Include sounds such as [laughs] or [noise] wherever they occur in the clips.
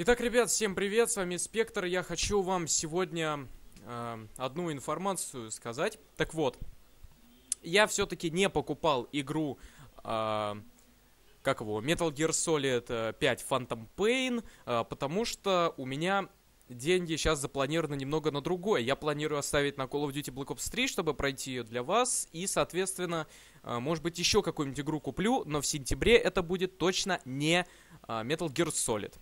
Итак, ребят, всем привет, с вами Спектр. Я хочу вам сегодня э, одну информацию сказать. Так вот, я все-таки не покупал игру, э, как его, Metal Gear Solid 5 Phantom Pain, э, потому что у меня деньги сейчас запланированы немного на другое. Я планирую оставить на Call of Duty Black Ops 3, чтобы пройти ее для вас, и, соответственно, э, может быть, еще какую-нибудь игру куплю, но в сентябре это будет точно не э, Metal Gear Solid.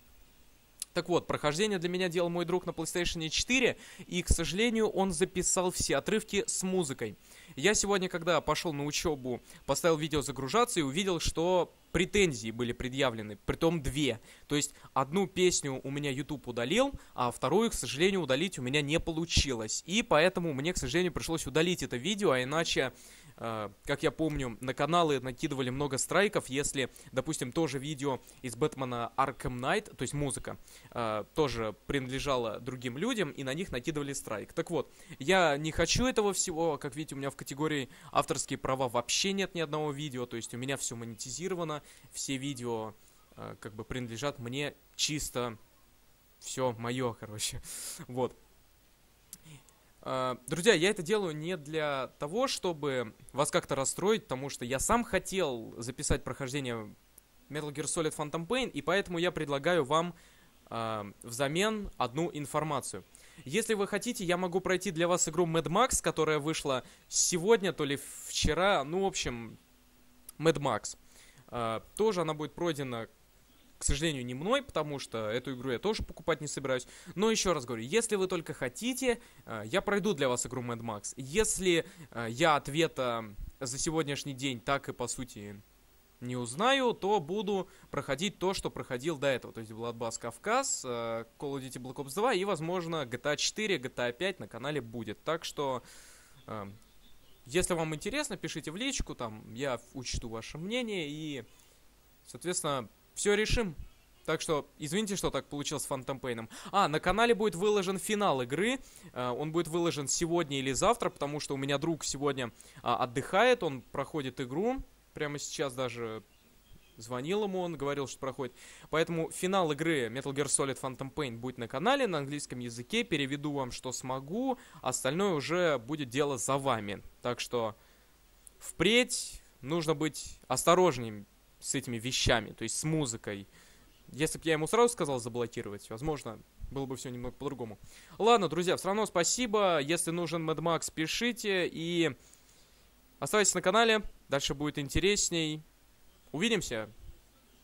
Так вот, прохождение для меня делал мой друг на PlayStation 4, и, к сожалению, он записал все отрывки с музыкой. Я сегодня, когда пошел на учебу, поставил видео загружаться и увидел, что претензии были предъявлены, притом две. То есть одну песню у меня YouTube удалил, а вторую, к сожалению, удалить у меня не получилось. И поэтому мне, к сожалению, пришлось удалить это видео, а иначе как я помню, на каналы накидывали много страйков, если, допустим, тоже видео из Бэтмена Arkham Knight, то есть музыка, э, тоже принадлежала другим людям, и на них накидывали страйк. Так вот, я не хочу этого всего, как видите, у меня в категории авторские права вообще нет ни одного видео, то есть у меня все монетизировано, все видео э, как бы принадлежат мне чисто, все мое, короче, [laughs] вот. А, друзья, я это делаю не для того, чтобы вас как-то расстроить, потому что я сам хотел записать прохождение Metal Gear Solid Phantom Pain, и поэтому я предлагаю вам э, взамен одну информацию. Если вы хотите, я могу пройти для вас игру Mad Max, которая вышла сегодня, то ли вчера, ну, в общем, Mad Max. Э, тоже она будет пройдена к сожалению, не мной, потому что эту игру я тоже покупать не собираюсь. Но еще раз говорю, если вы только хотите, э, я пройду для вас игру Mad Max. Если э, я ответа за сегодняшний день так и по сути не узнаю, то буду проходить то, что проходил до этого. То есть Bloodbath Кавказ, э, Call of Duty Black Ops 2 и, возможно, GTA 4, GTA 5 на канале будет. Так что, если вам интересно, пишите в личку, там я учту ваше мнение и, соответственно, все решим. Так что, извините, что так получилось с Phantom Pain. А, на канале будет выложен финал игры. Э, он будет выложен сегодня или завтра, потому что у меня друг сегодня а, отдыхает, он проходит игру. Прямо сейчас даже звонил ему, он говорил, что проходит. Поэтому финал игры Metal Gear Solid Phantom Pain будет на канале на английском языке. Переведу вам, что смогу. Остальное уже будет дело за вами. Так что впредь нужно быть осторожнее с этими вещами, то есть с музыкой. Если бы я ему сразу сказал заблокировать, возможно, было бы все немного по-другому. Ладно, друзья, все равно спасибо. Если нужен Mad Max, пишите и оставайтесь на канале. Дальше будет интересней. Увидимся.